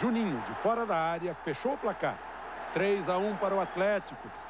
Juninho, de fora da área, fechou o placar. 3 a 1 para o Atlético, que está